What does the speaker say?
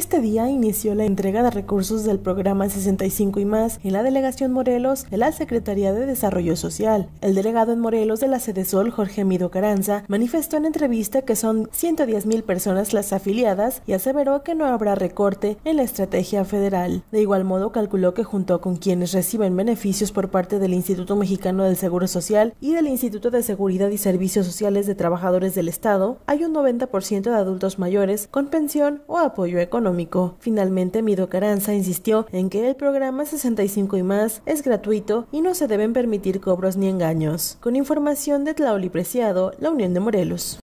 Este día inició la entrega de recursos del programa 65 y más en la delegación Morelos de la Secretaría de Desarrollo Social. El delegado en Morelos de la Sol, Jorge Mido Caranza, manifestó en entrevista que son 110 mil personas las afiliadas y aseveró que no habrá recorte en la estrategia federal. De igual modo, calculó que junto con quienes reciben beneficios por parte del Instituto Mexicano del Seguro Social y del Instituto de Seguridad y Servicios Sociales de Trabajadores del Estado, hay un 90% de adultos mayores con pensión o apoyo económico Finalmente, Mido Caranza insistió en que el programa 65 y más es gratuito y no se deben permitir cobros ni engaños. Con información de Tlaoli Preciado, la Unión de Morelos.